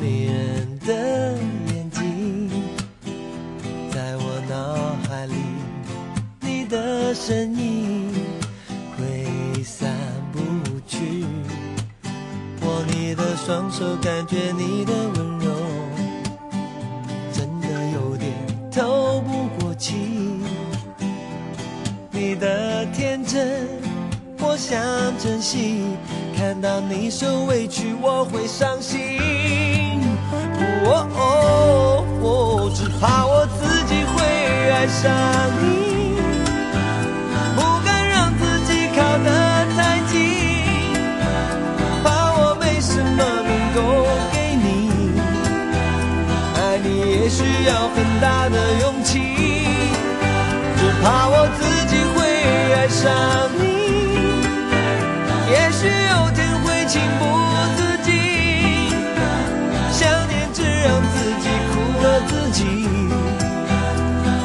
迷人的眼睛在我脑海里你的身影挥散不去握你的双手感觉你的温柔真的有点透不过气。你的天真我想珍惜看到你受委屈我会伤心。哦哦哦，只怕我自己会爱上你，不敢让自己靠得太近，怕我没什么能够给你。爱你也需要很大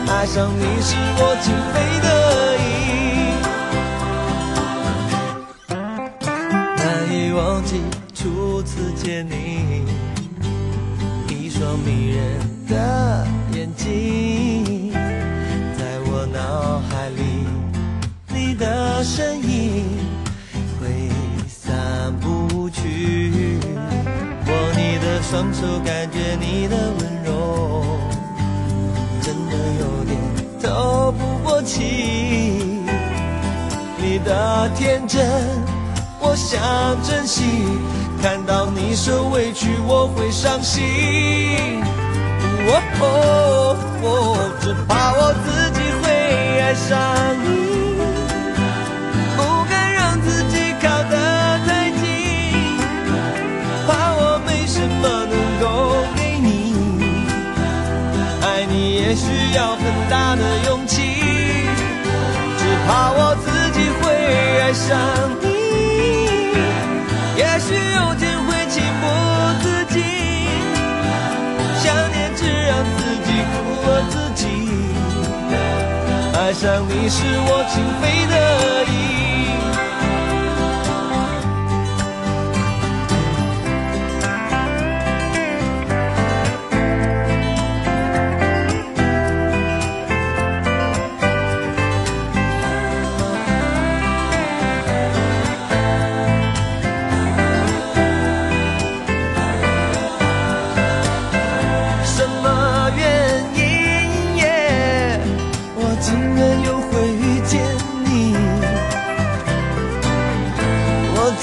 爱上你是我情非得已，难以忘记初次见你，一双迷人的眼睛，在我脑海里，你的身影。挥散不去，握你的双手，感觉你的温柔，真的有点透不过气。你的天真，我想珍惜，看到你受委屈，我会伤心。哦哦哦，只怕我自己会爱上你。上你是我情非得已。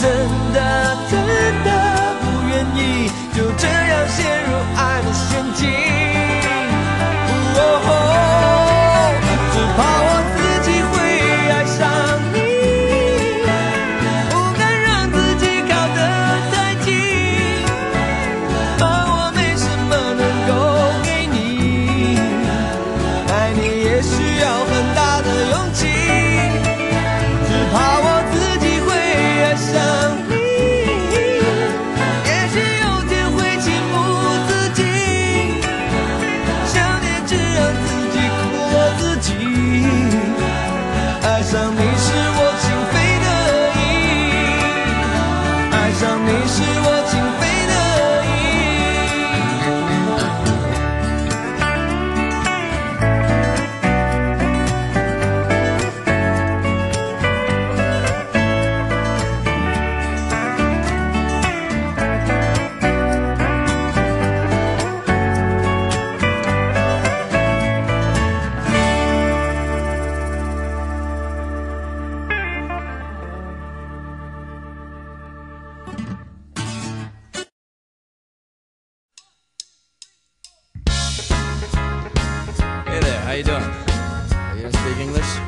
真的真的不愿意就这样陷入爱的陷阱。哦，只怕我自己会爱上你，不敢让自己靠得太近。怕我没什么能够给你，爱你也需要很大 you doing? Are you gonna speak English?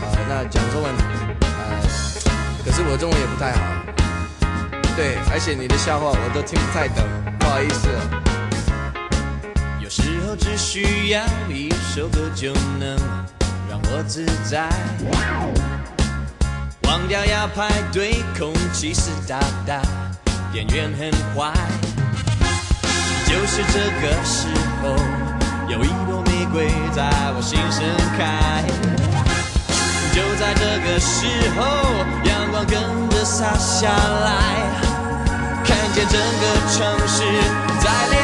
啊、那讲中文。呃，可是我中文也不太好。对，而且你的笑话我都听不太懂，不好意思。有时候只需要一首歌就能让我自在，忘掉要排队，空气湿哒哒，演员很坏。就是这个时候，有一朵玫瑰在我心盛开。就在这个时候，阳光跟着洒下来，看见整个城市在。